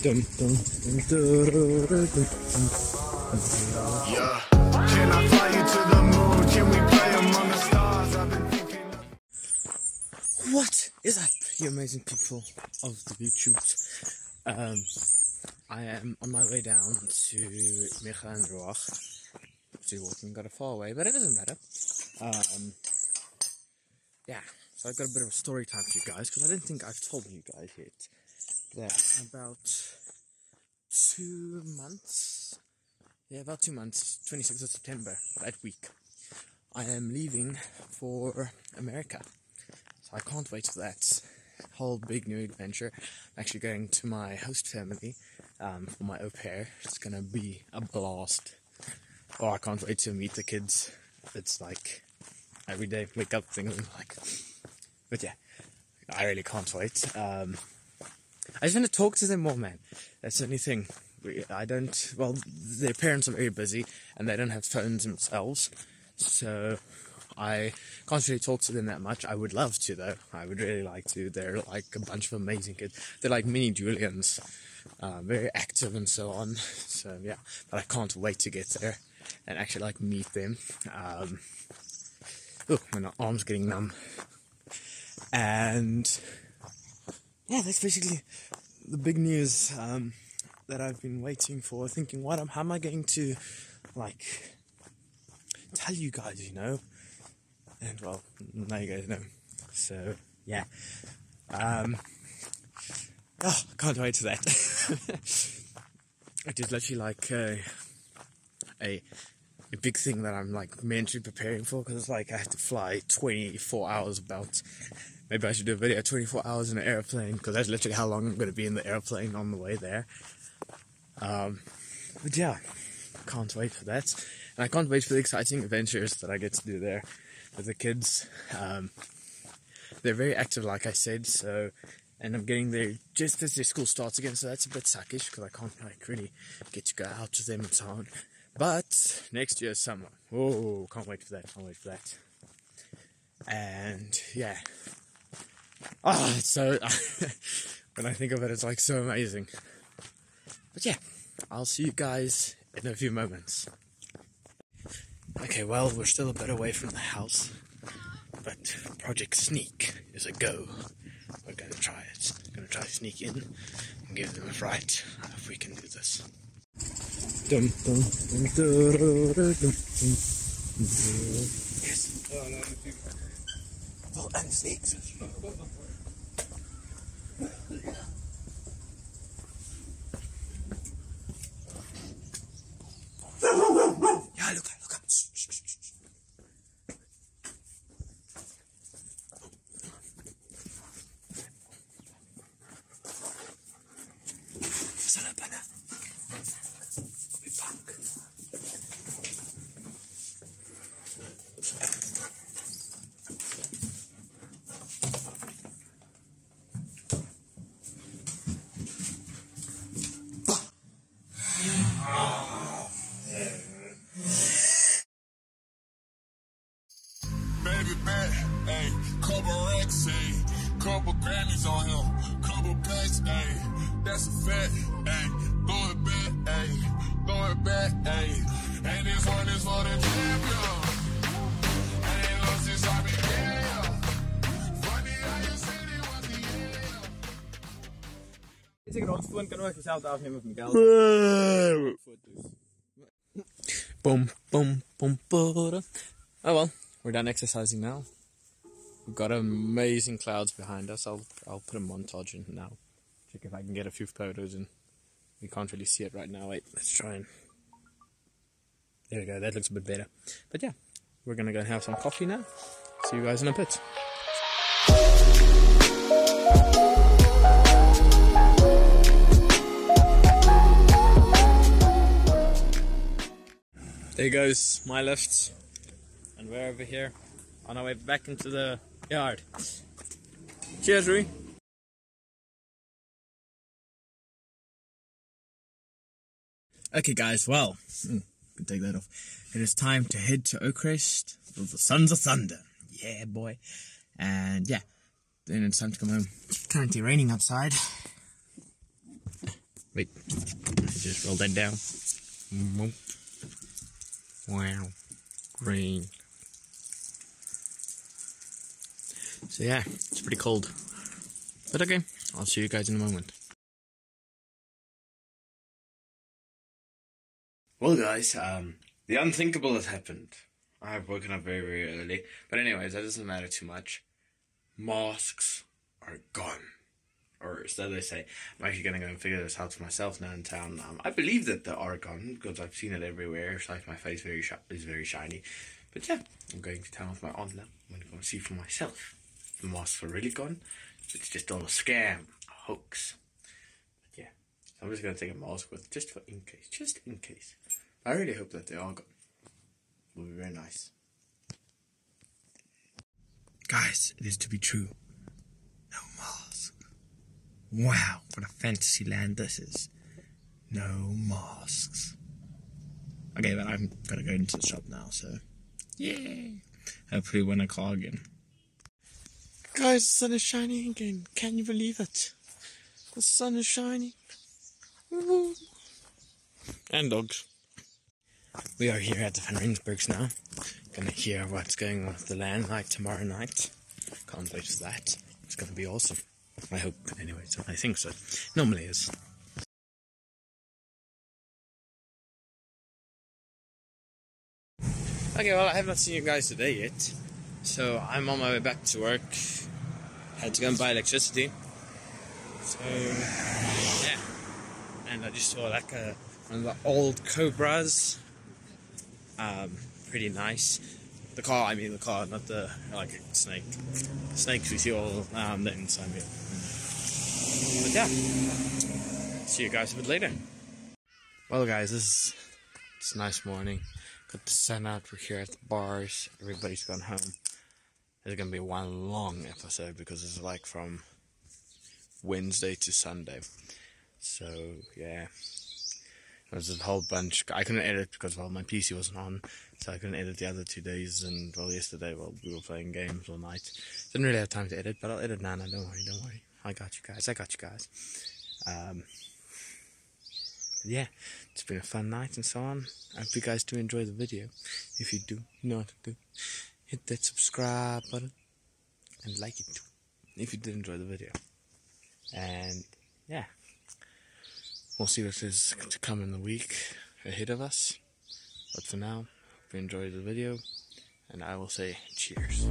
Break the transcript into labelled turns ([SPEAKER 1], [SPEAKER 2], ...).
[SPEAKER 1] Dum, dum, dum, dum, dum, dum.
[SPEAKER 2] Yeah. Can I fly you to the moon? Can we play among the stars? I've been thinking.
[SPEAKER 1] What is up, you amazing people of the YouTube? Um, I am on my way down to Mecha and Roach. To walking got a far away, but it doesn't matter. Um, yeah, so I've got a bit of a story time for you guys because I don't think I've told you guys yet that about two months, yeah, about two months, 26th of September, that week, I am leaving for America. So I can't wait for that whole big new adventure. I'm actually going to my host family um, for my au pair. It's gonna be a blast. Oh, I can't wait to meet the kids. It's like every day wake up thinking like, but yeah, I really can't wait. Um, I just want to talk to them more, man. That's the only thing. We, I don't. Well, their parents are very busy and they don't have phones themselves, so I can't really talk to them that much. I would love to, though. I would really like to. They're like a bunch of amazing kids. They're like mini Julliens, uh, very active and so on. So yeah, but I can't wait to get there and actually like meet them. Um, oh, my arm's getting numb. And yeah, that's basically the big news um, that I've been waiting for. Thinking, what am, how am I going to like tell you guys? You know, and well, now you guys know. So yeah, um, oh, can't wait to that. it is literally like a, a a big thing that I'm like mentally preparing for because it's like I have to fly 24 hours about. Maybe I should do a video 24 hours in an airplane because that's literally how long I'm going to be in the airplane on the way there. Um, but yeah, can't wait for that. And I can't wait for the exciting adventures that I get to do there with the kids. Um, they're very active, like I said, so, and I'm getting there just as their school starts again, so that's a bit suckish because I can't like really get to go out with them and so on. But next year, summer. Oh, can't wait for that, can't wait for that. And yeah. Oh, it's so, when I think of it, it's like so amazing. But yeah, I'll see you guys in a few moments. Okay, well, we're still a bit away from the house, but Project Sneak is a go. We're gonna try it. Gonna try to sneak in and give them a fright if we can do this. Yes. Well, and snakes. Yeah, look, up.
[SPEAKER 2] That's a fact, ayy, throw it back, ayy, throw it back, ayy, and this one is for the champion. I ain't lost since I began. Funny how you said it was the end.
[SPEAKER 3] Seker ons foon kan ook dieselfde afneem met Miguel. Foto's.
[SPEAKER 1] Boom, boom, boom, boom. Oh well, we're done exercising now. We've got amazing clouds behind us. I'll I'll put a montage in now. Check if I can get a few photos and We can't really see it right now. Wait, let's try and. There we go. That looks a bit better. But yeah, we're gonna go and have some coffee now. See you guys in a bit. There goes my lift, and we're over here on our way back into the yard. Cheers, Rui. Okay, guys, well, mm, can take that off. It is time to head to Oakrest with the Sons of Thunder. Yeah, boy. And yeah, then it's time to come home. It's currently raining outside. Wait, just roll that down. Wow, green. So yeah, it's pretty cold. But okay, I'll see you guys in a moment. Well, guys, um, the unthinkable has happened. I've woken up very, very early. But anyways, that doesn't matter too much. Masks are gone. Or so they say. I'm actually going to go and figure this out for myself now in town. Um, I believe that they are gone because I've seen it everywhere. It's like my face very is very shiny. But yeah, I'm going to town with my aunt now. I'm going to go and see for myself. The masks are really gone. It's just all a scam, a hoax. I'm just going to take a mask with just for in case. Just in case. I really hope that they are gone. Will be very nice. Guys, it is to be true. No mask. Wow, what a fantasy land this is. No masks. Okay, but I'm gonna go into the shop now, so. Yay! Hopefully win a car again. Guys, the sun is shining again. Can you believe it? The sun is shining. And dogs. We are here at the Van Rensburgs now. Gonna hear what's going on with the land like tomorrow night. Can't wait for that. It's gonna be awesome. I hope, anyway. So I think so. Normally is. Okay, well, I have not seen you guys today yet. So I'm on my way back to work. Had to go and buy electricity. So, yeah. And I just saw like a, one of the old Cobras. Um, pretty nice. The car, I mean the car, not the like snake. Snakes we see all um, the inside here. But yeah, see you guys a bit later. Well, guys, this is it's a nice morning. Got the sun out. We're here at the bars. Everybody's gone home. It's gonna be one long episode because it's like from Wednesday to Sunday. So yeah, there's a whole bunch. I couldn't edit because well my PC wasn't on, so I couldn't edit the other two days. And well yesterday, well we were playing games all night. Didn't really have time to edit, but I'll edit now. Don't worry, don't worry. I got you guys. I got you guys. Um, yeah, it's been a fun night and so on. I hope you guys do enjoy the video. If you do, you know what to do. Hit that subscribe button and like it too. If you did enjoy the video. And yeah, we'll see what is to come in the week ahead of us. But for now, hope you enjoyed the video, and I will say cheers.